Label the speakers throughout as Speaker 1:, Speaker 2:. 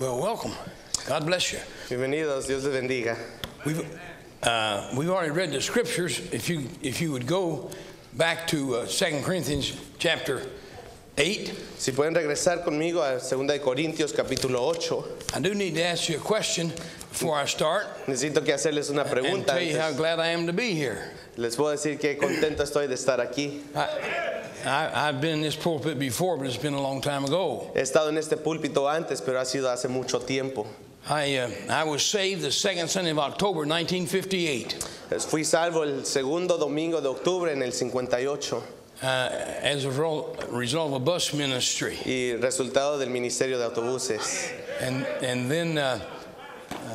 Speaker 1: Well, welcome. God bless you.
Speaker 2: Bienvenidos, Dios les bendiga.
Speaker 1: We've, uh, we've already read the scriptures. If you, if you would go back to uh, 2 Corinthians chapter 8,
Speaker 2: Si pueden regresar conmigo a 2 de Corintios capítulo 8,
Speaker 1: I do need to ask you a question before I start
Speaker 2: necesito que hacerles una
Speaker 1: and
Speaker 2: pregunta.
Speaker 1: tell you how glad I am to be here.
Speaker 2: Les puedo decir que contento estoy de estar aquí.
Speaker 1: I, I, I've been in this pulpit before, but it's been a long time ago.
Speaker 2: He estado en este púlpito antes, pero ha sido hace mucho tiempo.
Speaker 1: I, uh, I was saved the second Sunday of October 1958
Speaker 2: Fui salvo el segundo domingo de octubre en el 58
Speaker 1: uh, as a result of a bus ministry.
Speaker 2: y resultado del ministerio de autobuses.
Speaker 1: And, and then uh,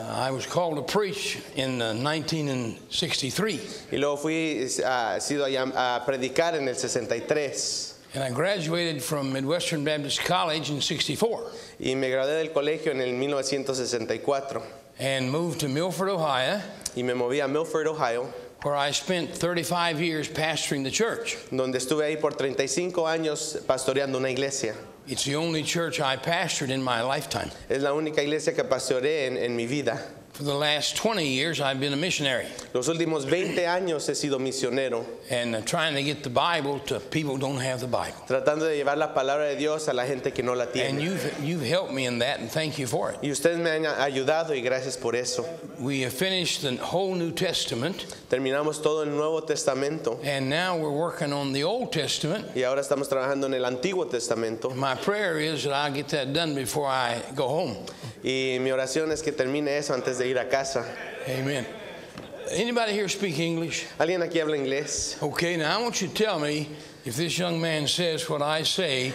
Speaker 1: I was called to preach in uh, 1963.
Speaker 2: Y luego fui a, sido a, a predicar en el 63
Speaker 1: And I graduated from Midwestern Baptist College in 64
Speaker 2: y me gradué del colegio en el 1964
Speaker 1: and moved to Milford, Ohio,
Speaker 2: y me moví a Milford, Ohio,
Speaker 1: where I spent 35 years pastoring the church.
Speaker 2: donde estuve ahí por 35 años pastoreando una iglesia.
Speaker 1: It's the only church I pastored in my lifetime.
Speaker 2: Es la única iglesia que pastoreé en, en mi vida.
Speaker 1: For the last 20 years, I've been a missionary
Speaker 2: Los últimos 20 años he sido misionero,
Speaker 1: and uh, trying to get the Bible to people who don't have the Bible.
Speaker 2: tratando de llevar la palabra de Dios a la gente que no la
Speaker 1: And
Speaker 2: tiene.
Speaker 1: you've, you've helped me in that, and thank you for it.
Speaker 2: Y ustedes me han ayudado y gracias por eso.
Speaker 1: We have finished the whole New Testament,
Speaker 2: Terminamos todo el Nuevo Testamento
Speaker 1: and now we're working on the Old Testament.
Speaker 2: y ahora estamos trabajando en el Antiguo Testamento.
Speaker 1: My prayer is that I'll get that done before I go home.
Speaker 2: Y mi oración es que termine eso antes de ir a casa.
Speaker 1: Amen. Anybody here speak English?
Speaker 2: ¿Alguien aquí habla inglés?
Speaker 1: Okay, now I want you to tell me if this young man says what I say,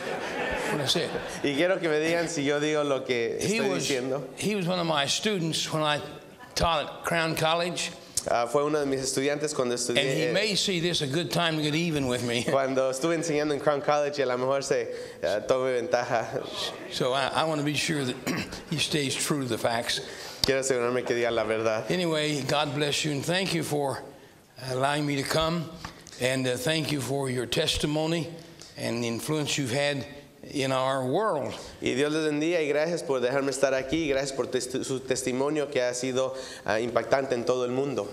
Speaker 1: what I said.
Speaker 2: Y quiero que me digan si yo digo lo que
Speaker 1: He
Speaker 2: estoy
Speaker 1: was,
Speaker 2: diciendo.
Speaker 1: he was one of my students when I taught at Crown College,
Speaker 2: Ah, fue uno de mis estudiantes cuando
Speaker 1: and he
Speaker 2: eh,
Speaker 1: may see this a good time to get even with me.
Speaker 2: Cuando estuve enseñando en Crown College a lo mejor se ah, tome ventaja.
Speaker 1: So I, I want to be sure that he stays true to the facts.
Speaker 2: Quiero asegurarme que diga la verdad.
Speaker 1: Anyway, God bless you and thank you for allowing me to come and uh, thank you for your testimony and the influence you've had in our world.
Speaker 2: Y Dios les bendiga y gracias por dejarme estar aquí gracias por su testimonio que ha sido ah, impactante en todo el mundo.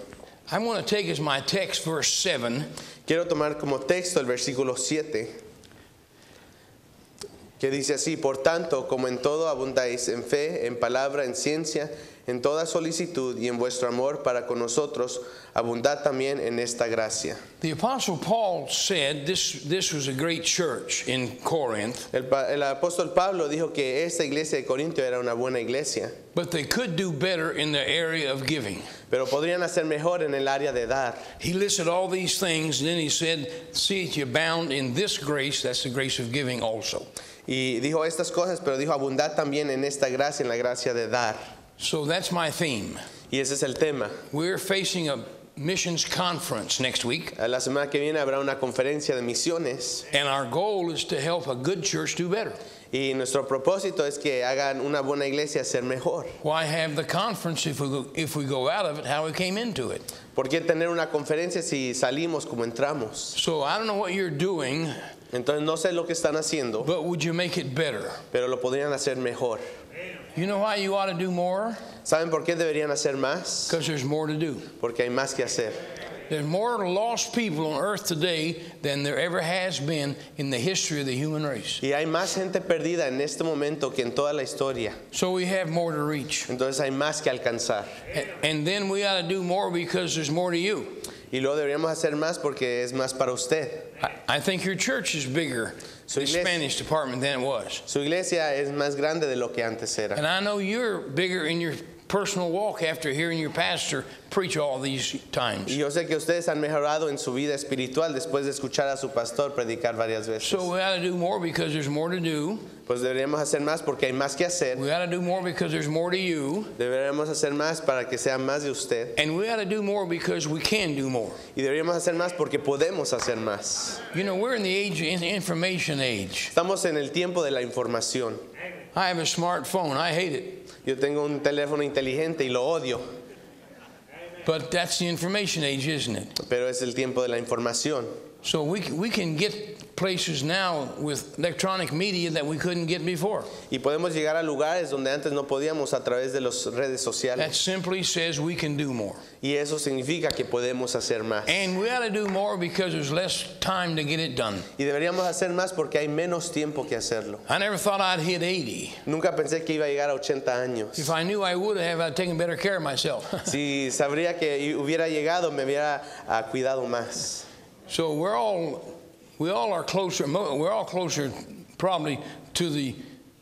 Speaker 1: I want to take as my text verse 7
Speaker 2: Quiero tomar como texto el versículo 7, que dice así, por tanto, como en todo abundáis en fe, en palabra, en ciencia, en toda solicitud y en vuestro amor para con nosotros, abundad también en esta gracia.
Speaker 1: The Apostle Paul said this, this was a great church in Corinth,
Speaker 2: El, el apóstol Pablo dijo que esta iglesia de Corintio era una buena iglesia,
Speaker 1: but they could do better in the area of giving.
Speaker 2: pero podrían hacer mejor en el área de dar.
Speaker 1: He listed all these things, and then he said, See that you abound in this grace, that's the grace of giving also.
Speaker 2: Y dijo estas cosas, pero dijo abundad también en esta gracia, en la gracia de dar.
Speaker 1: So that's my theme.
Speaker 2: Y ese es el tema.
Speaker 1: We're facing a missions conference next week,
Speaker 2: La semana que viene habrá una conferencia de misiones
Speaker 1: and our goal is to help a good church do better.
Speaker 2: y nuestro propósito es que hagan una buena iglesia ser mejor.
Speaker 1: Why have the conference if we go, if we go out of it how we came into it?
Speaker 2: ¿Por qué tener una conferencia si salimos como entramos?
Speaker 1: So I don't know what you're doing,
Speaker 2: Entonces no sé lo que están haciendo,
Speaker 1: but would you make it better?
Speaker 2: pero lo podrían hacer mejor.
Speaker 1: You know why you ought to do more?
Speaker 2: ¿Saben por qué deberían hacer más?
Speaker 1: Because there's more to do.
Speaker 2: Porque hay más que hacer.
Speaker 1: There's more lost people on earth today than there ever has been in the history of the human race.
Speaker 2: Y hay más gente perdida en este momento que en toda la historia.
Speaker 1: So we have more to reach.
Speaker 2: Entonces hay más que alcanzar.
Speaker 1: A- And then we ought to do more because there's more to you.
Speaker 2: Y luego deberíamos hacer más porque es más para usted.
Speaker 1: I, I think your church is bigger,
Speaker 2: Su
Speaker 1: the
Speaker 2: iglesia-
Speaker 1: Spanish department, than it was.
Speaker 2: Su iglesia es más grande de lo que antes era.
Speaker 1: And I know you're bigger in your personal walk after hearing your pastor preach all these times.
Speaker 2: Y yo sé que ustedes han mejorado en su vida espiritual después de escuchar a su pastor predicar varias veces.
Speaker 1: So we ought to do more because there's more to do.
Speaker 2: Pues deberíamos hacer más porque hay más que hacer.
Speaker 1: We ought to do more because there's more to you.
Speaker 2: Deberíamos hacer más para que sea más de usted.
Speaker 1: And we ought to do more because we can do more.
Speaker 2: Y deberíamos hacer más porque podemos hacer más.
Speaker 1: You know, we're in the age, in the information age.
Speaker 2: Estamos en el tiempo de la información.
Speaker 1: I have a smartphone. I hate it.
Speaker 2: Yo tengo un teléfono inteligente y lo odio,
Speaker 1: But that's the information age, isn't it?
Speaker 2: pero es el tiempo de la información.
Speaker 1: So we, we can get places now with electronic media that we couldn't get before.
Speaker 2: Y podemos llegar a lugares donde antes no podíamos a través de las redes
Speaker 1: That
Speaker 2: sociales.
Speaker 1: simply says we can do more.
Speaker 2: Y eso significa que podemos hacer más.
Speaker 1: And we ought to do more because there's less time to get it done.
Speaker 2: Y deberíamos hacer más porque hay menos tiempo que hacerlo.
Speaker 1: I never thought I'd hit 80.
Speaker 2: Nunca pensé que iba a llegar a 80 años.
Speaker 1: If I knew I would have, I'd taken better care of myself.
Speaker 2: Si sabría que hubiera llegado, me hubiera ah, cuidado más.
Speaker 1: so we're all, we all are closer, we're all closer probably to the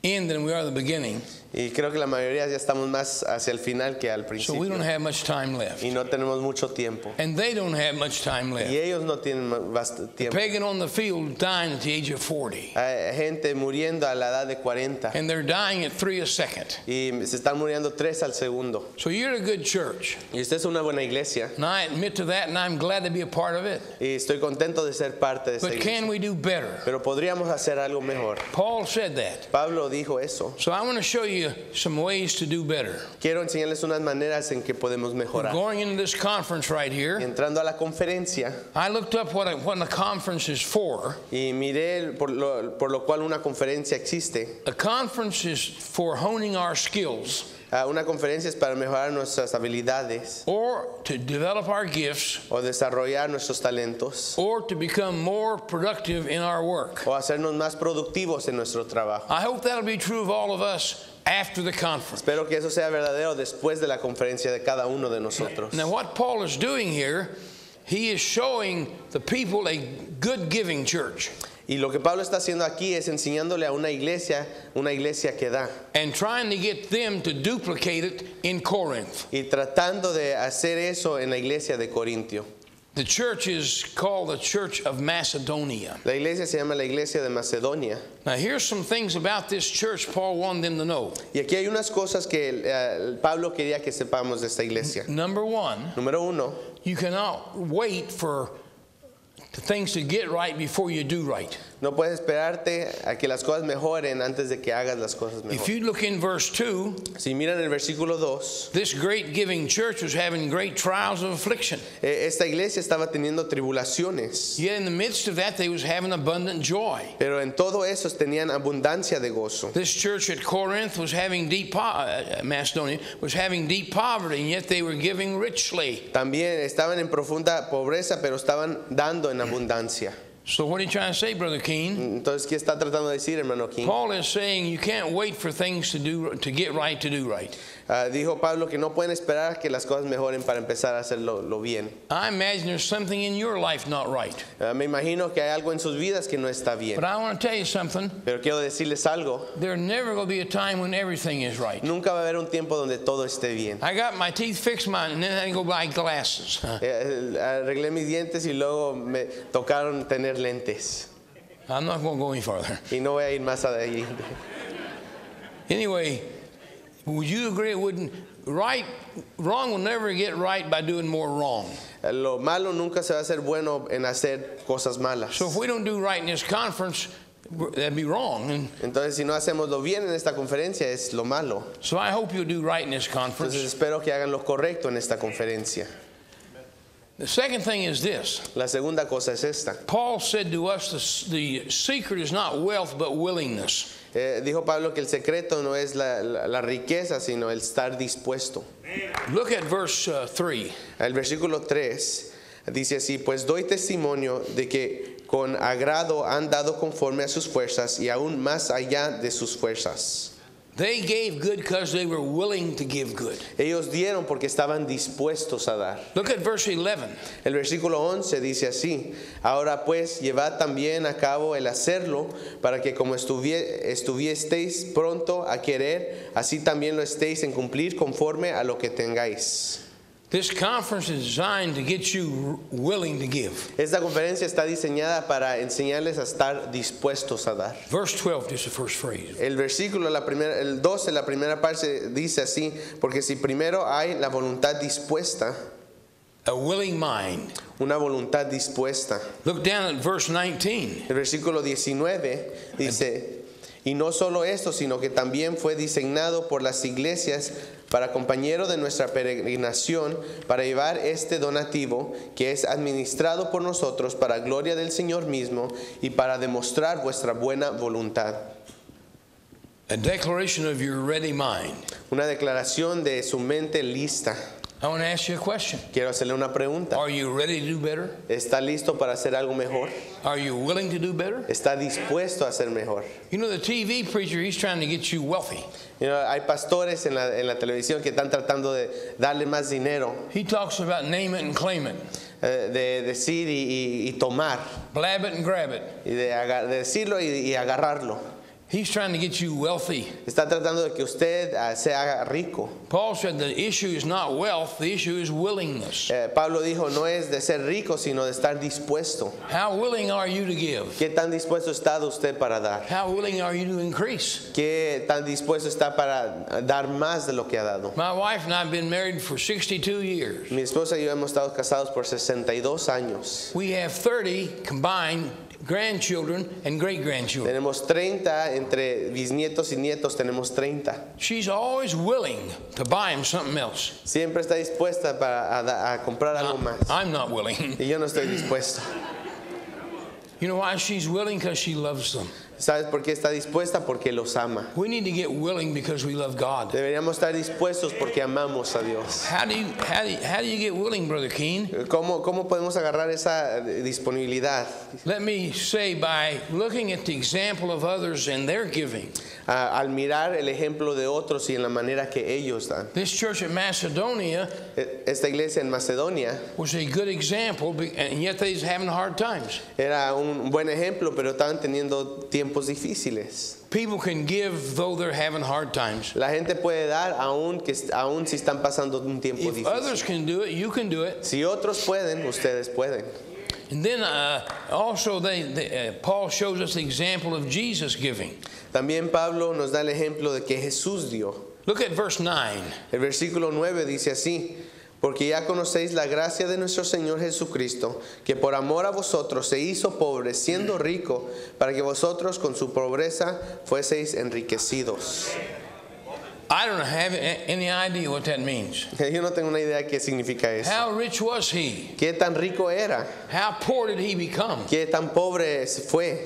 Speaker 1: end than we are the beginning.
Speaker 2: Y creo que la mayoría ya estamos más hacia el final que al
Speaker 1: So we don't
Speaker 2: principio.
Speaker 1: have much time left.
Speaker 2: Y no tenemos mucho tiempo.
Speaker 1: And they don't have much time
Speaker 2: Y
Speaker 1: left.
Speaker 2: ellos no tienen ma- bast- tiempo.
Speaker 1: Pagan on the field dying at the age of 40.
Speaker 2: Hay gente muriendo a la edad de 40
Speaker 1: And they're dying at three a second.
Speaker 2: y se están muriendo tres al segundo.
Speaker 1: So you're a good church.
Speaker 2: Y usted es una buena iglesia
Speaker 1: And I admit to that, and I'm glad to be a part of it.
Speaker 2: y estoy contento de ser parte de esta
Speaker 1: But
Speaker 2: iglesia.
Speaker 1: can we do better?
Speaker 2: Pero podríamos hacer algo mejor.
Speaker 1: Paul said that.
Speaker 2: Pablo dijo eso.
Speaker 1: So I want to show you some ways to do better.
Speaker 2: Quiero enseñarles unas maneras en que podemos mejorar.
Speaker 1: Going into this conference right here,
Speaker 2: Entrando a la conferencia
Speaker 1: I looked up what a, what a conference is for.
Speaker 2: y miré por lo, por lo cual una conferencia existe.
Speaker 1: A conference is for honing our skills
Speaker 2: Ah, una conferencia es para mejorar nuestras habilidades
Speaker 1: or to develop our gifts
Speaker 2: o desarrollar nuestros talentos
Speaker 1: or to become more productive in our work.
Speaker 2: o hacernos más productivos en nuestro trabajo.
Speaker 1: I hope that'll be true of all of us after the conference.
Speaker 2: Espero que eso sea verdadero después de la conferencia de cada uno de nosotros.
Speaker 1: Now, what Paul is doing here, he is showing the people a good giving church
Speaker 2: Y lo que Pablo está haciendo aquí es enseñándole a una iglesia, una iglesia que da,
Speaker 1: and trying to get them to duplicate it in Corinth.
Speaker 2: y tratando de hacer eso en la iglesia de Corintio.
Speaker 1: The church is called the Church of Macedonia.
Speaker 2: La iglesia se llama la iglesia de Macedonia.
Speaker 1: Now, here's some things about this church Paul wanted them to know.
Speaker 2: Y aquí hay unas cosas que eh, Pablo quería que sepamos de esta iglesia.
Speaker 1: Number one,
Speaker 2: Número uno,
Speaker 1: you cannot wait for things to get right before you do right.
Speaker 2: No puedes esperarte a que las cosas mejoren antes de que hagas las cosas
Speaker 1: If
Speaker 2: mejor.
Speaker 1: you look in verse 2,
Speaker 2: Si miran el versículo 2,
Speaker 1: this great giving church was having great trials of affliction.
Speaker 2: eh, esta iglesia estaba teniendo tribulaciones,
Speaker 1: Yet in the midst of that, they was having abundant joy.
Speaker 2: pero en todo eso tenían abundancia de gozo.
Speaker 1: This church at Corinth was having deep, uh, Macedonia was having deep poverty, and yet they were giving richly.
Speaker 2: También estaban en profunda pobreza, pero estaban dando en abundancia.
Speaker 1: So what are you trying to say, Brother Keene?
Speaker 2: Entonces, ¿qué está tratando de decir, hermano?
Speaker 1: Paul is saying you can't wait for things to do to get right to do right.
Speaker 2: Ah, dijo Pablo que no pueden esperar a que las cosas mejoren para empezar a hacerlo lo bien.
Speaker 1: I imagine there's something in your life not right.
Speaker 2: Ah, me imagino que hay algo en sus vidas que no está bien.
Speaker 1: But I want to tell you something.
Speaker 2: Pero quiero decirles algo.
Speaker 1: There's never going to be a time when everything is right.
Speaker 2: Nunca va a haber un tiempo donde todo esté bien.
Speaker 1: I got my teeth fixed, mine, and then I go buy glasses.
Speaker 2: Eh, Arreglé mis dientes y luego me tocaron tener lentes.
Speaker 1: I'm not going to go any farther.
Speaker 2: Y no voy a ir más allá.
Speaker 1: Anyway, would you agree it wouldn't right wrong will never get right by doing more wrong.
Speaker 2: Eh, lo malo nunca se va a hacer bueno en hacer cosas malas.
Speaker 1: So if we don't do right in this conference, that'd be wrong. And
Speaker 2: Entonces, si no hacemos lo bien en esta conferencia, es lo malo.
Speaker 1: so I hope you'll do right in this conference.
Speaker 2: Entonces, espero que hagan lo correcto en esta conferencia.
Speaker 1: The second thing is this.
Speaker 2: La segunda cosa es esta.
Speaker 1: Paul said to us the, the secret is not wealth but willingness.
Speaker 2: Eh, dijo Pablo que el secreto no es la, la- la riqueza, sino el estar dispuesto.
Speaker 1: Look at verse uh, 3.
Speaker 2: El versículo 3 dice así, pues doy testimonio de que con agrado han dado conforme a sus fuerzas y aún más allá de sus fuerzas.
Speaker 1: They gave good because they were willing to give good.
Speaker 2: Ellos dieron porque estaban dispuestos a dar.
Speaker 1: Look at verse 11.
Speaker 2: El versículo 11 dice así, ahora pues llevad también a cabo el hacerlo para que como estuvie- estuvieseis pronto a querer, así también lo estéis en cumplir conforme a lo que tengáis.
Speaker 1: This conference is designed to get you willing to give.
Speaker 2: Esta conferencia está diseñada para enseñarles a estar dispuestos a dar.
Speaker 1: Verse 12, just the first phrase.
Speaker 2: El versículo, la primera, el 12, la primera parte dice así, porque si primero hay la voluntad dispuesta,
Speaker 1: A willing mind.
Speaker 2: una voluntad dispuesta.
Speaker 1: Look down at verse 19.
Speaker 2: El versículo 19 dice, y no solo esto, sino que también fue designado por las iglesias para compañero de nuestra peregrinación, para llevar este donativo que es administrado por nosotros para gloria del Señor mismo y para demostrar vuestra buena voluntad.
Speaker 1: A declaration of your ready mind.
Speaker 2: Una declaración de su mente lista.
Speaker 1: I want to ask you a question.
Speaker 2: Quiero hacerle una pregunta.
Speaker 1: Are you ready to do better?
Speaker 2: ¿Está listo para hacer algo mejor?
Speaker 1: Are you willing to do better?
Speaker 2: ¿Está dispuesto a hacer mejor?
Speaker 1: You know, the TV preacher, he's trying to get you wealthy.
Speaker 2: You know, hay pastores en la, en la televisión que están tratando de darle más dinero,
Speaker 1: He talks about name it and claim it,
Speaker 2: eh, de decir y, y- y tomar,
Speaker 1: blab it and grab it.
Speaker 2: y de, de decirlo y, y agarrarlo.
Speaker 1: He's trying to get you wealthy.
Speaker 2: Está tratando de que usted ah, se haga rico.
Speaker 1: Paul said the issue is not wealth, the issue is willingness.
Speaker 2: Eh, Pablo dijo, no es de ser rico, sino de estar dispuesto.
Speaker 1: How willing are you to give?
Speaker 2: ¿Qué tan dispuesto está usted para dar?
Speaker 1: How willing are you to increase?
Speaker 2: ¿Qué tan dispuesto está para dar más de lo que ha dado?
Speaker 1: My wife and I have been married for 62 years.
Speaker 2: Mi esposa y yo hemos estado casados por 62 años.
Speaker 1: We have 30 combined grandchildren and great grandchildren.
Speaker 2: Tenemos 30, entre bisnietos y nietos tenemos 30.
Speaker 1: She's always willing to buy him something else.
Speaker 2: Siempre está dispuesta para, a, a comprar algo más.
Speaker 1: I'm not willing.
Speaker 2: Y yo no estoy dispuesto.
Speaker 1: You know why she's willing? Because she loves them.
Speaker 2: ¿Sabes por qué está dispuesta? Porque los ama.
Speaker 1: We need to get willing because we love God.
Speaker 2: Deberíamos estar dispuestos porque amamos a Dios.
Speaker 1: How do you, how do you, how do you get willing, Brother?
Speaker 2: ¿Cómo, ¿Cómo podemos agarrar esa disponibilidad?
Speaker 1: Let me say by looking at the example of others and their giving.
Speaker 2: Al mirar el ejemplo de otros y en la manera que ellos dan.
Speaker 1: This church at Macedonia
Speaker 2: E- Esta iglesia en Macedonia
Speaker 1: was a good example, and yet they's having hard times.
Speaker 2: era un buen ejemplo, pero estaban teniendo tiempos difíciles.
Speaker 1: People can give though they're having hard times.
Speaker 2: La gente puede dar aún, que, aún si están pasando un tiempo
Speaker 1: If
Speaker 2: difícil.
Speaker 1: others can do it, you can do it.
Speaker 2: Si otros pueden, ustedes pueden.
Speaker 1: And then uh, also, they, they, uh, Paul shows us the example of Jesus giving.
Speaker 2: También Pablo nos da el ejemplo de que Jesús dio.
Speaker 1: Look at verse 9.
Speaker 2: El versículo 9 dice así, porque ya conocéis la gracia de nuestro Señor Jesucristo, que por amor a vosotros se hizo pobre, siendo rico, para que vosotros con su pobreza fueseis enriquecidos.
Speaker 1: I don't have any idea what that means.
Speaker 2: Yo no tengo una idea qué significa eso.
Speaker 1: How rich was he?
Speaker 2: ¿Qué tan rico era?
Speaker 1: How poor did he become?
Speaker 2: ¿Qué tan pobre fue?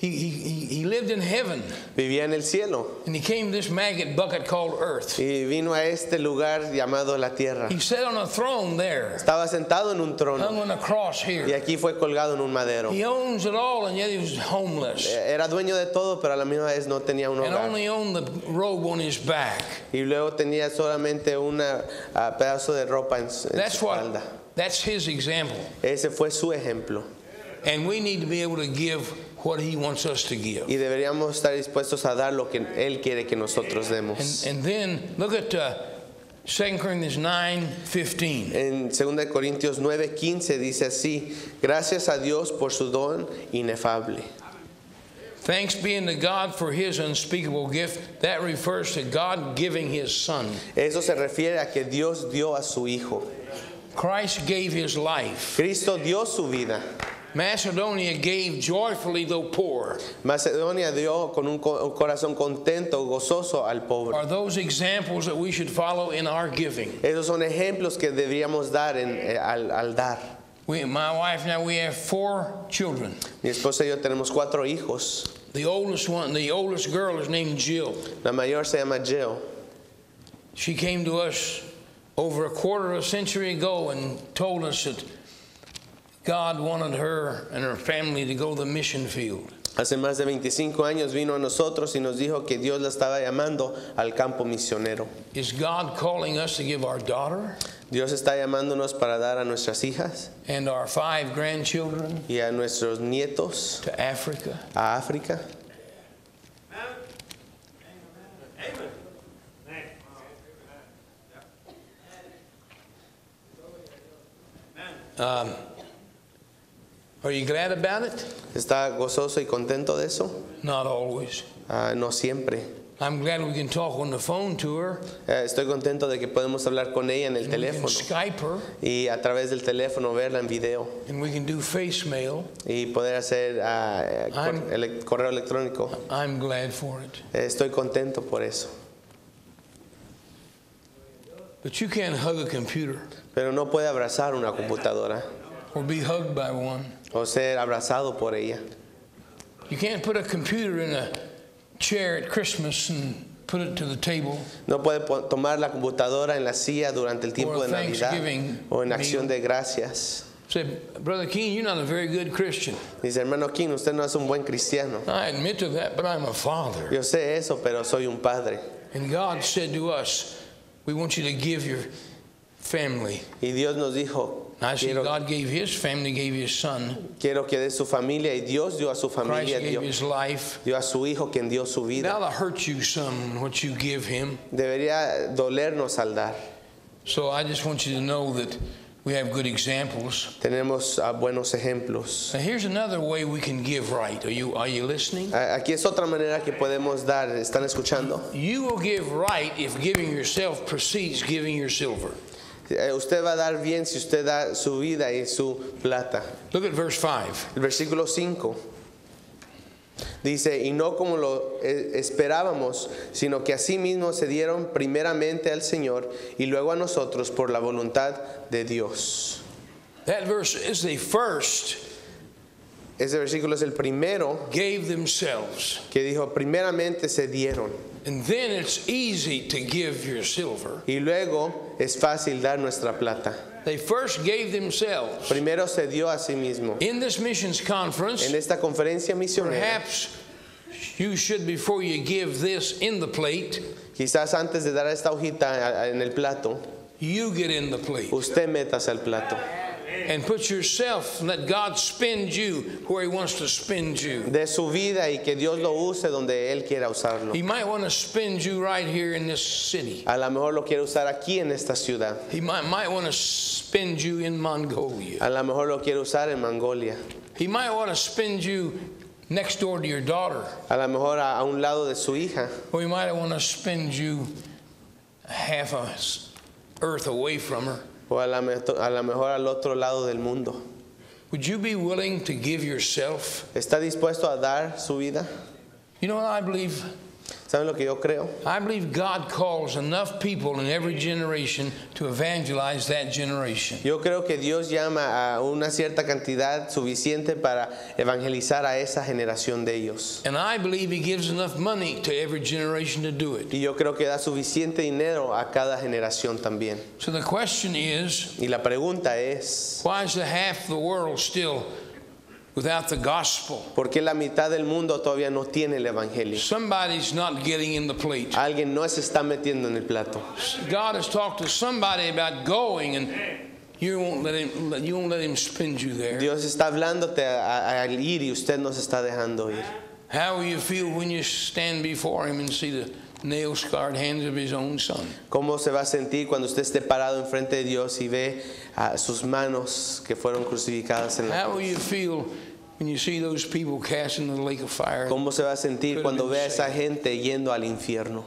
Speaker 1: He, he, he he lived in heaven
Speaker 2: Vivía en el cielo
Speaker 1: and he came to this maggot bucket called earth.
Speaker 2: y vino a este lugar llamado la tierra.
Speaker 1: He sat on a throne there,
Speaker 2: Estaba sentado en un trono
Speaker 1: hung on a cross
Speaker 2: y
Speaker 1: here.
Speaker 2: aquí fue colgado en un madero.
Speaker 1: He owns it all and yet he was homeless
Speaker 2: Era dueño de todo, pero a la misma vez no tenía un
Speaker 1: and
Speaker 2: hogar.
Speaker 1: only owned the robe on his back.
Speaker 2: Y luego tenía solamente un pedazo de ropa en,
Speaker 1: That's
Speaker 2: su
Speaker 1: what,
Speaker 2: espalda.
Speaker 1: that's his example.
Speaker 2: Ese fue su ejemplo.
Speaker 1: And we need to be able to give what he wants us to give.
Speaker 2: Y deberíamos estar dispuestos a dar lo que Él quiere que nosotros
Speaker 1: And,
Speaker 2: demos.
Speaker 1: and then look at uh, 2 Corinthians 9 15.
Speaker 2: En 2 Corintios 9:15 dice así, gracias a Dios por su don inefable.
Speaker 1: Thanks be unto God for his unspeakable gift. That refers to God giving his son.
Speaker 2: Eso se refiere a que Dios dio a su Hijo.
Speaker 1: Christ gave his life.
Speaker 2: Cristo dio su vida.
Speaker 1: Macedonia gave joyfully, though poor.
Speaker 2: Macedonia dio con un, co- un corazón contento, gozoso al pobre.
Speaker 1: Are those examples that we should follow in our giving?
Speaker 2: Esos son ejemplos que deberíamos dar en- eh, al, al dar.
Speaker 1: We, my wife and I, we have four children.
Speaker 2: Mi esposa y yo tenemos cuatro hijos.
Speaker 1: The oldest one, the oldest girl is named Jill.
Speaker 2: La mayor se llama Jill.
Speaker 1: She came to us over a quarter of a century ago and told us that God wanted her and her family to go to the mission field.
Speaker 2: Hace más de 25 años vino a nosotros y nos dijo que Dios la estaba llamando al campo misionero.
Speaker 1: Is God calling us to give our daughter
Speaker 2: Dios está llamándonos para dar a nuestras hijas
Speaker 1: and our five grandchildren
Speaker 2: y a nuestros nietos
Speaker 1: to Africa?
Speaker 2: a África.
Speaker 1: Um, are you glad about it?
Speaker 2: ¿Está gozoso y contento de eso?
Speaker 1: Not always.
Speaker 2: Ah, no siempre.
Speaker 1: I'm glad we can talk on the phone to her.
Speaker 2: Eh, estoy contento de que podemos hablar con ella en el
Speaker 1: and We can
Speaker 2: teléfono
Speaker 1: Skype her
Speaker 2: y a través del teléfono verla en video
Speaker 1: and we can do face mail.
Speaker 2: y poder hacer cor- ele- correo electrónico.
Speaker 1: I'm glad for it.
Speaker 2: Eh, Estoy contento por eso.
Speaker 1: But you can't hug a computer
Speaker 2: pero no puede abrazar una computadora
Speaker 1: or be hugged by one.
Speaker 2: O ser abrazado por ella.
Speaker 1: You can't put a computer in a chair at Christmas and put it to the table.
Speaker 2: No puede tomar la computadora en la silla durante el tiempo de Navidad o en acción
Speaker 1: meal.
Speaker 2: de gracias.
Speaker 1: Say, Brother King, you're not a very good Christian.
Speaker 2: Dice, hermano King, usted no es un buen cristiano.
Speaker 1: I admit to that, but I'm a father.
Speaker 2: Yo sé eso, pero soy un padre.
Speaker 1: And God said to us, We want you to give your family.
Speaker 2: Y Dios nos dijo,
Speaker 1: I see
Speaker 2: quiero,
Speaker 1: God gave his family, gave his son.
Speaker 2: quiero que dé su familia y Dios dio a su
Speaker 1: Christ
Speaker 2: familia,
Speaker 1: gave
Speaker 2: dio,
Speaker 1: his life.
Speaker 2: dio a su hijo quien dio su vida.
Speaker 1: That'll hurt you some what you give him.
Speaker 2: Debería dolernos al dar.
Speaker 1: So I just want you to know that we have good examples.
Speaker 2: Tenemos ah, buenos ejemplos.
Speaker 1: Now here's another way we can give right. Are you are you listening?
Speaker 2: Aquí es otra manera que podemos dar. ¿Están escuchando?
Speaker 1: You will give right if giving yourself precedes giving your silver.
Speaker 2: Eh, Usted va a dar bien si usted da su vida y su plata.
Speaker 1: Look at verse 5.
Speaker 2: El versículo 5 dice, y no como lo eh, esperábamos, sino que asimismo se dieron primeramente al Señor y luego a nosotros por la voluntad de Dios.
Speaker 1: That verse is the first
Speaker 2: Ese versículo es el primero
Speaker 1: gave themselves.
Speaker 2: que dijo, primeramente se dieron
Speaker 1: And then it's easy to give your silver.
Speaker 2: y luego es fácil dar nuestra plata.
Speaker 1: They first gave themselves.
Speaker 2: Primero se dio a sí mismo.
Speaker 1: In this missions conference,
Speaker 2: En esta conferencia misionera,
Speaker 1: perhaps you should, before you give this in the plate,
Speaker 2: quizás antes de dar esta hojita en el plato,
Speaker 1: you get in the plate
Speaker 2: usted metas al plato.
Speaker 1: And put yourself, and let God spend you where He wants to spend you.
Speaker 2: De su vida y que Dios lo use donde Él quiera usarlo.
Speaker 1: He might want to spend you right here in this city.
Speaker 2: A lo mejor lo quiere usar aquí en esta ciudad.
Speaker 1: He might, might want to spend you in Mongolia.
Speaker 2: A lo mejor lo quiere usar en Mongolia.
Speaker 1: He might want to spend you next door to your daughter.
Speaker 2: A lo mejor a, a un lado de su hija.
Speaker 1: Or he might want to spend you half a earth away from her.
Speaker 2: O a lo, mejor al otro lado del mundo.
Speaker 1: Would you be willing to give yourself?
Speaker 2: ¿Está dispuesto a dar su vida?
Speaker 1: You know what I believe?
Speaker 2: ¿Saben lo que yo creo?
Speaker 1: I believe God calls enough people in every generation to evangelize that generation.
Speaker 2: Yo creo que Dios llama a una cierta cantidad suficiente para evangelizar a esa generación de ellos.
Speaker 1: And I believe He gives enough money to every generation to do it.
Speaker 2: Y yo creo que da suficiente dinero a cada generación también.
Speaker 1: So the question is
Speaker 2: Y la pregunta es,
Speaker 1: why is the half the world still without the gospel?
Speaker 2: ¿por qué la mitad del mundo todavía no tiene el evangelio?
Speaker 1: Somebody's not getting in the plate.
Speaker 2: Alguien no se está metiendo en el plato.
Speaker 1: God has talked to somebody about going, and you won't let him. You won't let him spend you there.
Speaker 2: Dios está hablándote al ir y usted no se está dejando ir.
Speaker 1: How will you feel when you stand before him and see the nail-scarred hands of his own son?
Speaker 2: ¿Cómo se va a sentir cuando usted esté parado enfrente de Dios y ve a sus manos que fueron crucificadas en la
Speaker 1: How will you feel when you see those people cast into the lake of fire?
Speaker 2: ¿Cómo se va a sentir cuando ve a esa gente yendo al infierno?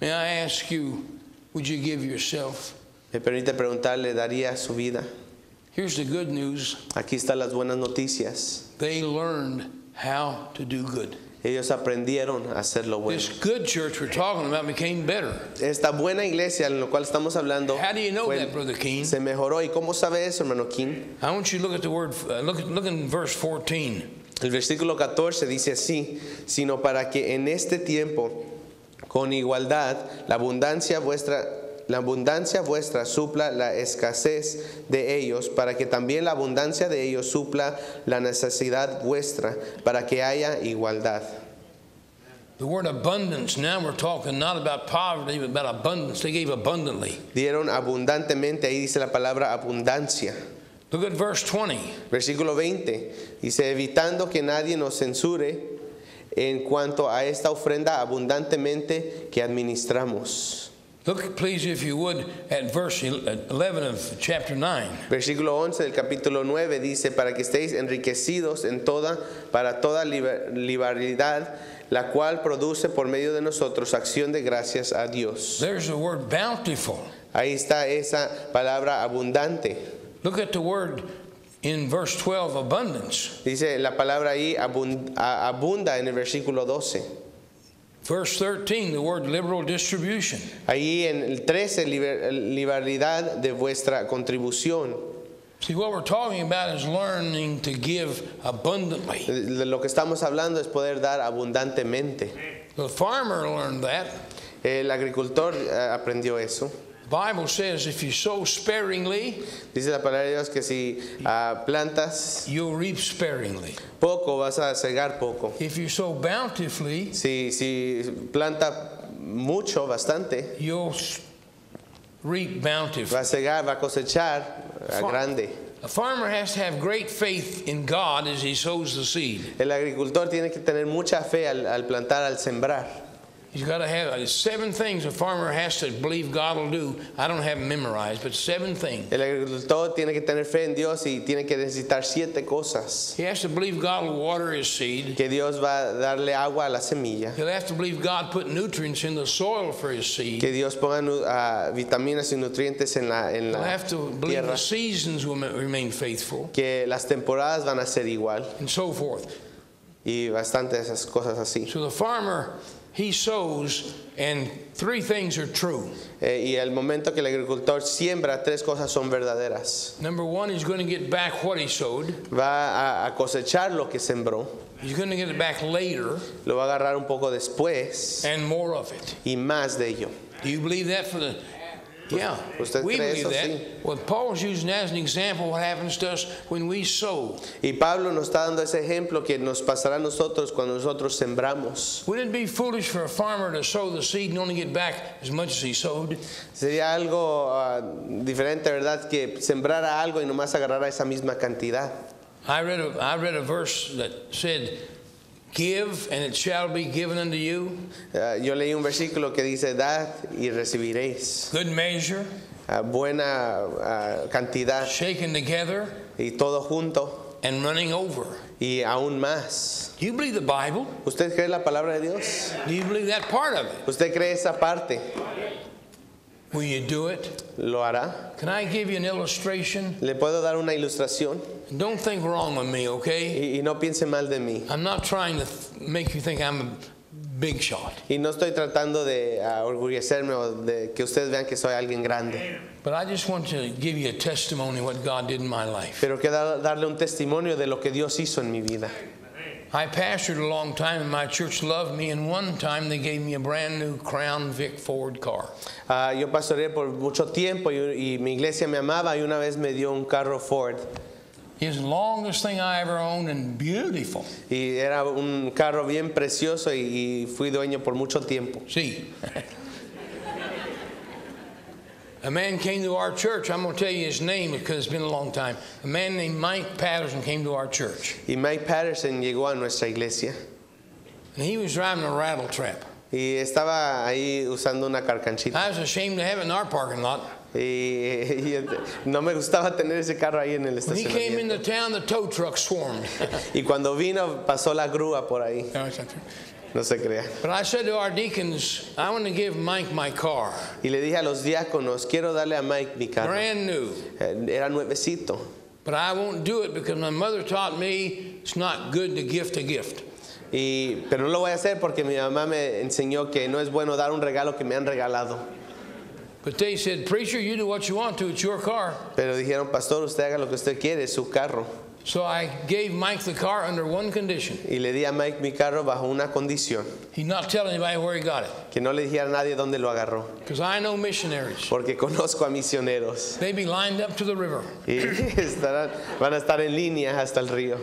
Speaker 1: May I ask you, would you give yourself?
Speaker 2: Me permite preguntarle, ¿daría su vida?
Speaker 1: Here's the good news:
Speaker 2: Aquí están las buenas noticias.
Speaker 1: they learned how to do good.
Speaker 2: Ellos aprendieron a hacer lo bueno.
Speaker 1: This good church we're talking about became better.
Speaker 2: Esta buena iglesia en la cual estamos hablando
Speaker 1: How do you know
Speaker 2: fue-
Speaker 1: that, Brother King?
Speaker 2: se mejoró. ¿Y cómo sabe eso, hermano King?
Speaker 1: I want you to look at the word. Uh, look, look in verse 14.
Speaker 2: El versículo 14 dice así, sino para que en este tiempo, con igualdad, la abundancia vuestra, la abundancia vuestra supla la escasez de ellos, para que también la abundancia de ellos supla la necesidad vuestra, para que haya igualdad.
Speaker 1: The word abundance, now we're talking not about poverty, but about abundance. They gave abundantly.
Speaker 2: Dieron abundantemente, ahí dice la palabra abundancia.
Speaker 1: Look at verse 20.
Speaker 2: Versículo 20 dice, evitando que nadie nos censure en cuanto a esta ofrenda abundantemente que administramos.
Speaker 1: Look, please, if you would, at verse 11 of chapter 9.
Speaker 2: Versículo 11 del capítulo 9 dice, para que estéis enriquecidos en toda, para toda liber- liberalidad, la cual produce por medio de nosotros acción de gracias a Dios.
Speaker 1: There's the word bountiful.
Speaker 2: Ahí está esa palabra abundante.
Speaker 1: Look at the word in verse 12, abundance.
Speaker 2: Dice la palabra ahí abunda en el versículo 12.
Speaker 1: Verse 13, the word liberal distribution.
Speaker 2: Ahí en el 13, liber- liberalidad de vuestra contribución.
Speaker 1: See, what we're talking about is learning to give abundantly.
Speaker 2: Lo que estamos hablando es poder dar abundantemente.
Speaker 1: The farmer learned that.
Speaker 2: El agricultor eh, aprendió eso.
Speaker 1: Bible says if you sow sparingly,
Speaker 2: Dice la palabra de Dios que si ah, plantas
Speaker 1: you'll reap sparingly.
Speaker 2: poco, vas a cegar poco.
Speaker 1: If you sow bountifully,
Speaker 2: Si, si planta mucho, bastante,
Speaker 1: you'll reap bountifully.
Speaker 2: va a cegar, va a cosechar
Speaker 1: Fa-
Speaker 2: grande.
Speaker 1: A farmer has to have great faith in God as he sows the seed.
Speaker 2: El agricultor tiene que tener mucha fe al, al plantar, al sembrar.
Speaker 1: He's got to have uh, seven things a farmer has to believe God will do. I don't have them memorized, but seven things.
Speaker 2: El agricultor tiene que tener fe en Dios y tiene que necesitar siete cosas.
Speaker 1: He has to believe God will water his seed.
Speaker 2: Que Dios va a darle agua a la semilla.
Speaker 1: He'll have to believe God put nutrients in the soil for his seed.
Speaker 2: Que Dios ponga ah, vitaminas y nutrientes en la, en
Speaker 1: He'll have to believe
Speaker 2: tierra.
Speaker 1: the seasons will remain faithful
Speaker 2: Que las temporadas van a ser igual.
Speaker 1: and so forth.
Speaker 2: Y bastante esas cosas así.
Speaker 1: So the farmer, he sows, and three things are true.
Speaker 2: Eh, y el momento que el agricultor siembra, tres cosas son verdaderas.
Speaker 1: Number one, he's going to get back what he sowed.
Speaker 2: Va a, a cosechar lo que sembró,
Speaker 1: He's going to get it back later
Speaker 2: lo va a agarrar un poco después
Speaker 1: and more of it.
Speaker 2: y más de ello.
Speaker 1: Do you believe that for the? Yeah,
Speaker 2: ¿Usted
Speaker 1: we believe that. Well, Paul's using as an example what happens to us when we sow.
Speaker 2: Y Pablo nos está dando ese ejemplo que nos pasará a nosotros cuando nosotros sembramos.
Speaker 1: Wouldn't it be foolish for a farmer to sow the seed and only get back as much as he sowed?
Speaker 2: Sería algo ah, diferente, ¿verdad? Que sembrara algo y nomás agarrara esa misma cantidad.
Speaker 1: I read a, I read a verse that said, "Give, and it shall be given unto you.
Speaker 2: Ah, yo leí un versículo que dice, dad y recibiréis.
Speaker 1: Good measure,
Speaker 2: Ah, buena ah, cantidad
Speaker 1: shaken together,
Speaker 2: y todo junto
Speaker 1: and running over."
Speaker 2: y aún más.
Speaker 1: Do you believe the Bible?
Speaker 2: ¿Usted cree la palabra de Dios?
Speaker 1: Do you believe that part of it?
Speaker 2: ¿Usted cree esa parte?
Speaker 1: Will you do it?
Speaker 2: ¿Lo hará?
Speaker 1: Can I give you an illustration?
Speaker 2: ¿Le puedo dar una ilustración?
Speaker 1: Don't think wrong with me, okay?
Speaker 2: Y, y no piense mal de mí.
Speaker 1: I'm not trying to make you think I'm a big shot,
Speaker 2: Y no estoy tratando de ah, orgullecerme o de que ustedes vean que soy alguien grande.
Speaker 1: but I just want to give you a testimony of what God did in my life.
Speaker 2: Pero quiero darle un testimonio de lo que Dios hizo en mi vida.
Speaker 1: I pastored a long time, and my church loved me. And one time, they gave me a brand new Crown Vic Ford car.
Speaker 2: Ah, yo pastoreé por mucho tiempo y, y mi iglesia me amaba y una vez me dio un carro Ford.
Speaker 1: It's the longest thing I ever owned, and beautiful.
Speaker 2: Y era un carro bien precioso y, y fui dueño por mucho tiempo.
Speaker 1: See, a man came to our church. I'm going to tell you his name because it's been a long time. A man named Mike Patterson came to our church,
Speaker 2: Y Mike Patterson llegó a nuestra iglesia
Speaker 1: and he was driving a rattle trap.
Speaker 2: y estaba ahí usando una carcanchita.
Speaker 1: I was ashamed to have it in our parking lot.
Speaker 2: Y, y no me gustaba tener ese carro ahí en el
Speaker 1: When he came
Speaker 2: estacionamiento.
Speaker 1: into town, the tow truck swarmed.
Speaker 2: Y cuando vino pasó la grúa por ahí,
Speaker 1: No,
Speaker 2: se crea.
Speaker 1: but I said to our deacons, I want to give Mike my car,
Speaker 2: Y le dije a los diáconos, quiero darle a Mike mi carro.
Speaker 1: brand new.
Speaker 2: Eh, Era nuevecito.
Speaker 1: But I won't do it because my mother taught me it's not good to gift a gift.
Speaker 2: Y, pero no lo voy a hacer porque mi mamá me enseñó que no es bueno dar un regalo que me han regalado.
Speaker 1: But they said, Preacher, you do what you want to, it's your car.
Speaker 2: Pero dijeron, pastor, usted haga lo que usted quiere, es su carro.
Speaker 1: So I gave Mike the car under one condition.
Speaker 2: Y le di a Mike mi carro bajo una condición,
Speaker 1: He'd not tell anybody where he got it.
Speaker 2: que no le dijera a nadie dónde lo agarró,
Speaker 1: Because I know missionaries.
Speaker 2: porque conozco a misioneros.
Speaker 1: They be lined up to the river.
Speaker 2: Y estarán, van a estar en línea hasta el río.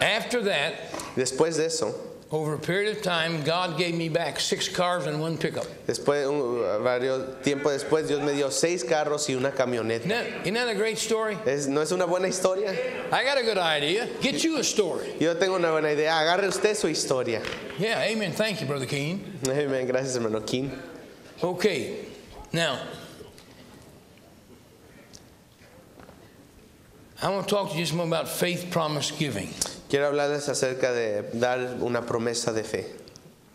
Speaker 1: After that,
Speaker 2: Después de eso,
Speaker 1: over a period of time, God gave me back six cars and one pickup.
Speaker 2: después, un, uh, varios tiempo después, Dios me dio seis carros y una camioneta.
Speaker 1: Isn't that, isn't that a great story?
Speaker 2: Es- ¿No es una buena historia?
Speaker 1: I got a good idea. Get you a story.
Speaker 2: Yo tengo una buena idea. Agarre usted su historia.
Speaker 1: Yeah, amen. Thank you, Brother Keene.
Speaker 2: Amén. Gracias, hermano King.
Speaker 1: Okay, now, I want to talk to you just more about faith promise giving.
Speaker 2: Quiero hablarles acerca de dar una promesa de fe.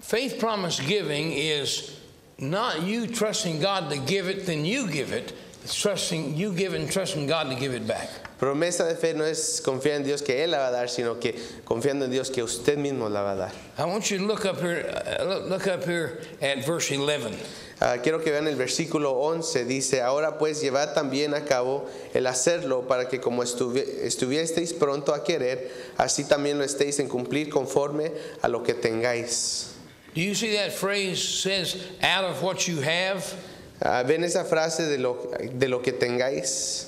Speaker 1: Faith promise giving is not you trusting God to give it, then you give it. Trusting you give and trusting God to give it back.
Speaker 2: Promesa de fe no es confiar en Dios que Él la va a dar, sino que confiando en Dios que usted mismo la va a dar.
Speaker 1: I want you to look up here, uh, look- up here at verse 11.
Speaker 2: Ah, quiero que vean el versículo 11, dice, ahora pues llevad también a cabo el hacerlo para que como estuvi- estuviesteis pronto a querer, así también lo estéis en cumplir conforme a lo que tengáis.
Speaker 1: Do you see that phrase says, out of what you have?
Speaker 2: Ah, ¿Ven esa frase de lo, de lo que tengáis?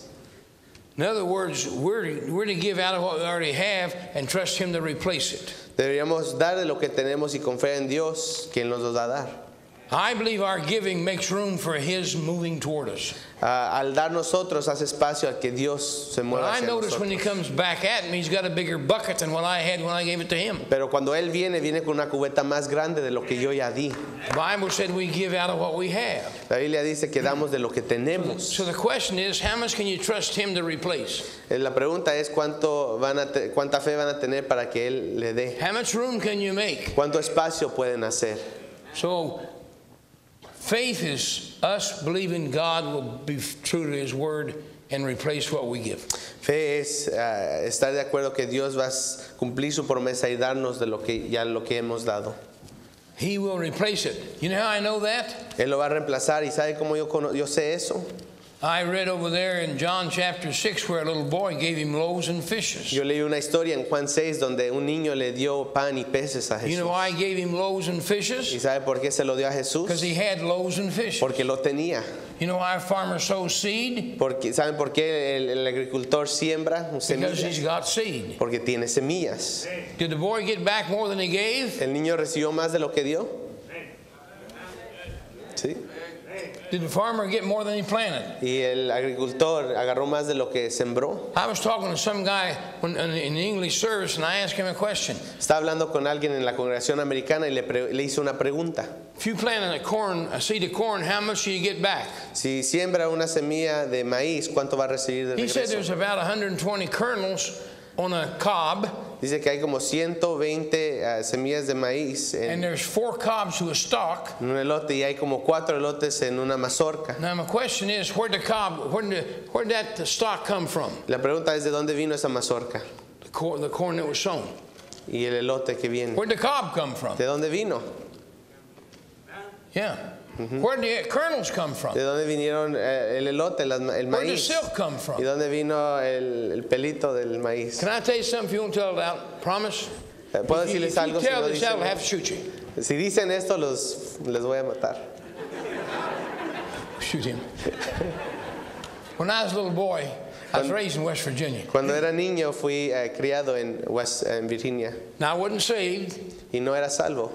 Speaker 1: In other words, we're, we're to give out of what we already have and trust Him to replace it.
Speaker 2: Deberíamos dar de lo que tenemos y confiar en Dios, quien nos lo va a dar.
Speaker 1: I believe our giving makes room for His moving toward us.
Speaker 2: Ah, al dar nosotros hace espacio a que Dios se mueva
Speaker 1: I
Speaker 2: hacia
Speaker 1: notice when. He comes back at me, He's got a bigger bucket than what I had when I gave it to Him.
Speaker 2: Pero cuando Él viene, viene con una cubeta más grande de lo que yo ya di.
Speaker 1: The Bible said we give out of what we have.
Speaker 2: La Biblia dice que damos de lo que tenemos.
Speaker 1: So the question is, how much can you trust Him to replace?
Speaker 2: Eh, La pregunta es cuánto van a te- cuánta fe van a tener para que Él le dé.
Speaker 1: How much room can you make?
Speaker 2: ¿Cuánto espacio pueden hacer?
Speaker 1: So faith is us believing God will be true to His word and replace what we give.
Speaker 2: Fe es ah, estar de acuerdo que Dios va a cumplir su promesa y darnos de lo que ya lo que hemos dado.
Speaker 1: He will replace it. You know how I know that?
Speaker 2: Él lo va a reemplazar y sabe cómo yo yo sé eso.
Speaker 1: I read over there in John chapter 6 where a little boy gave him loaves and fishes.
Speaker 2: Yo leí una historia en Juan 6 donde un niño le dio pan y peces a
Speaker 1: You know why he gave him loaves and
Speaker 2: ¿Y
Speaker 1: fishes?
Speaker 2: sabe por qué se lo dio a
Speaker 1: Because
Speaker 2: Jesús?
Speaker 1: he had loaves and fishes.
Speaker 2: Porque lo tenía.
Speaker 1: You know why a farmer sows seed?
Speaker 2: Porque, ¿Saben por qué el, el agricultor siembra
Speaker 1: Because he's got seed.
Speaker 2: Porque tiene semillas.
Speaker 1: Did the boy get back more than he gave?
Speaker 2: ¿El niño recibió más de lo que dio? Sí.
Speaker 1: Did the farmer get more than he planted?
Speaker 2: Y el agricultor agarró más de lo que sembró.
Speaker 1: I was talking to some guy when, in the English service and I asked him a question.
Speaker 2: Está hablando con alguien en la congregación americana y le, pre- le hizo una pregunta.
Speaker 1: If you plant a corn, a seed of corn, how much do you get back?
Speaker 2: Si siembra una semilla de maíz, ¿cuánto va a recibir de
Speaker 1: He said
Speaker 2: regreso?
Speaker 1: there's about 120 kernels on a cob,
Speaker 2: Dice que hay como 120 ah, semillas de maíz
Speaker 1: and
Speaker 2: en,
Speaker 1: there's four cobs to a stalk.
Speaker 2: en un elote y hay como cuatro elotes en una mazorca.
Speaker 1: Now my question is, where'd the cob, that stalk come from?
Speaker 2: La pregunta es de dónde vino esa mazorca
Speaker 1: The corn, the corn that was sown.
Speaker 2: y el elote que viene.
Speaker 1: Where'd the cob come from?
Speaker 2: ¿De dónde vino?
Speaker 1: Yeah. Where'd the kernels come from?
Speaker 2: ¿De dónde vinieron eh, el elote, las ma- el
Speaker 1: Where'd the
Speaker 2: maíz?
Speaker 1: silk come
Speaker 2: ¿Y
Speaker 1: from?
Speaker 2: dónde vino el, el pelito del maíz?
Speaker 1: Can I tell you something if you won't tell it out? Promise?
Speaker 2: Eh, ¿Puedo
Speaker 1: If you,
Speaker 2: decirles
Speaker 1: if you
Speaker 2: algo si
Speaker 1: tell
Speaker 2: no
Speaker 1: this out, I'll
Speaker 2: dicen?
Speaker 1: have to shoot you.
Speaker 2: Si dicen esto, los, les voy a matar.
Speaker 1: Shoot him. When I was a little boy, I was raised in West Virginia.
Speaker 2: Cuando era niño fui eh, criado en West en Virginia
Speaker 1: Now, I wasn't saved,
Speaker 2: y no era salvo.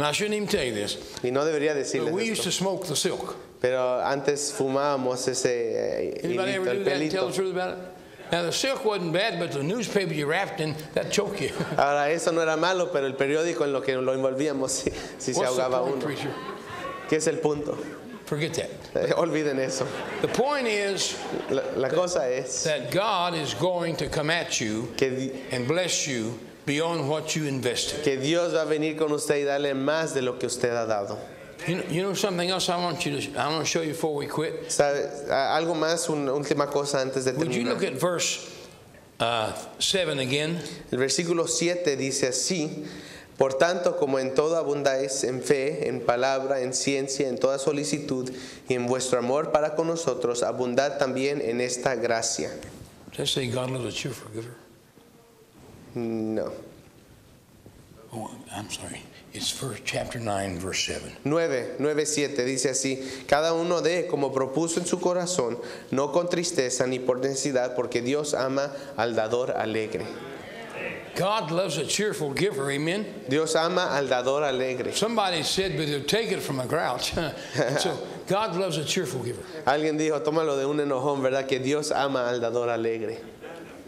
Speaker 1: And I shouldn't even tell you this,
Speaker 2: Y no debería
Speaker 1: but
Speaker 2: decirles
Speaker 1: we used
Speaker 2: esto.
Speaker 1: to smoke the silk.
Speaker 2: Pero antes fumábamos ese eh,
Speaker 1: Anybody
Speaker 2: hilito,
Speaker 1: ever
Speaker 2: el
Speaker 1: do that and tell
Speaker 2: pelito.
Speaker 1: the truth about it? Now, the silk wasn't bad, but the newspaper you wrapped in, that choke you.
Speaker 2: Ahora, eso no era malo, pero el periódico en lo que lo envolvíamos sí, sí se
Speaker 1: What's the
Speaker 2: ahogaba
Speaker 1: point,
Speaker 2: uno.
Speaker 1: preacher?
Speaker 2: ¿Qué es el punto?
Speaker 1: Forget that.
Speaker 2: Eh, olviden eso.
Speaker 1: The point is
Speaker 2: La, la cosa es
Speaker 1: that God is going to come at you
Speaker 2: que, di-
Speaker 1: and bless you beyond what you invested.
Speaker 2: que Dios va a venir con usted y darle más de lo que usted ha dado.
Speaker 1: You know, something else I want you to, I want to show you before we quit?
Speaker 2: ¿Sabe? A- Algo más, una última cosa antes de
Speaker 1: Would you look
Speaker 2: terminar.
Speaker 1: at verse uh, 7 again?
Speaker 2: El versículo 7 dice así, por tanto, como en todo abundáis en fe, en palabra, en ciencia, en toda solicitud y en vuestro amor para con nosotros, abundad también en esta gracia.
Speaker 1: Does that say God loves a cheerful giver?
Speaker 2: No.
Speaker 1: Oh, I'm sorry. It's first chapter 9, verse 7.
Speaker 2: 9, 9, 7 dice así, cada uno dé como propuso en su corazón, no con tristeza ni por necesidad, porque Dios ama al dador alegre.
Speaker 1: God loves a cheerful giver, amen?
Speaker 2: Dios ama al dador alegre.
Speaker 1: Somebody said, but they'll take it from a grouch. So God loves a cheerful giver.
Speaker 2: Alguien dijo, tómalo de un enojón, ¿verdad? Que Dios ama al dador alegre.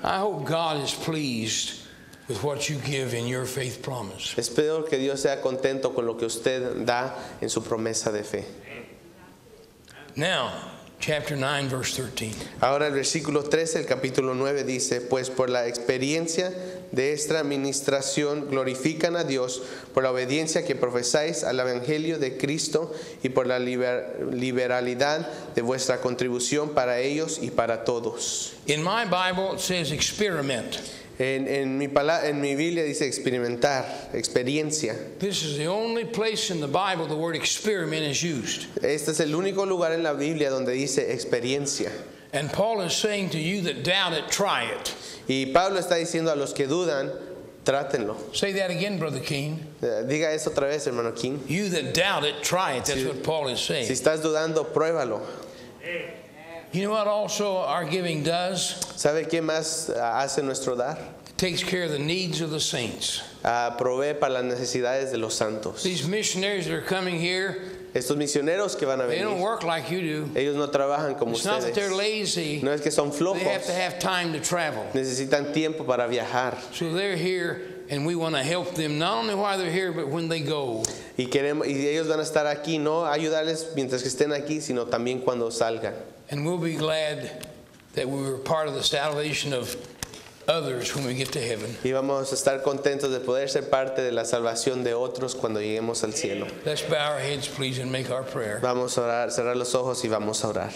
Speaker 1: I hope God is pleased with what you give in your faith promise.
Speaker 2: Espero que Dios sea contento con lo que usted da en su promesa de fe.
Speaker 1: Now, chapter 9, verse 13.
Speaker 2: Ahora el versículo 13, el capítulo 9 dice, pues por la experiencia de esta administración glorifican a Dios por la obediencia que profesáis al Evangelio de Cristo y por la liber- liberalidad de vuestra contribución para ellos y para todos.
Speaker 1: In my Bible, it says experiment.
Speaker 2: En, en mi, en mi Biblia dice experimentar, experiencia.
Speaker 1: This is the only place in the Bible the word experiment is used.
Speaker 2: Este es el único lugar en la Biblia donde dice experiencia.
Speaker 1: And Paul is saying to you that doubt it, try it.
Speaker 2: Y Pablo está diciendo a los que dudan, trátenlo.
Speaker 1: Say that again, Brother King.
Speaker 2: Eh, Diga eso otra vez, hermano King.
Speaker 1: You that doubt it, try it. That's what Paul is
Speaker 2: Si
Speaker 1: saying.
Speaker 2: estás dudando, pruébalo.
Speaker 1: You know what also our giving does?
Speaker 2: ¿Sabe qué más ah, hace nuestro dar?
Speaker 1: Takes care of the needs of the saints.
Speaker 2: Ah, provee para las necesidades de los santos.
Speaker 1: These missionaries that are coming here,
Speaker 2: Estos misioneros que van a
Speaker 1: they don't
Speaker 2: venir,
Speaker 1: work like you do.
Speaker 2: ellos no trabajan como
Speaker 1: It's not that they're
Speaker 2: ustedes.
Speaker 1: lazy.
Speaker 2: No es que son
Speaker 1: They
Speaker 2: flojos,
Speaker 1: have to have time to travel.
Speaker 2: necesitan tiempo para viajar.
Speaker 1: So they're here, and we want to help them not only while they're here, but when they go.
Speaker 2: Y, queremos, y ellos van a estar aquí, no ayudarles mientras que estén aquí, sino también cuando salgan.
Speaker 1: And we'll be glad that we were part of the salvation of others when we get to heaven.
Speaker 2: Y vamos a estar contentos de poder ser parte de la salvación de otros cuando lleguemos al cielo.
Speaker 1: Let's bow our heads, please, and make our prayer.
Speaker 2: Vamos a orar, cerrar los ojos y vamos a orar.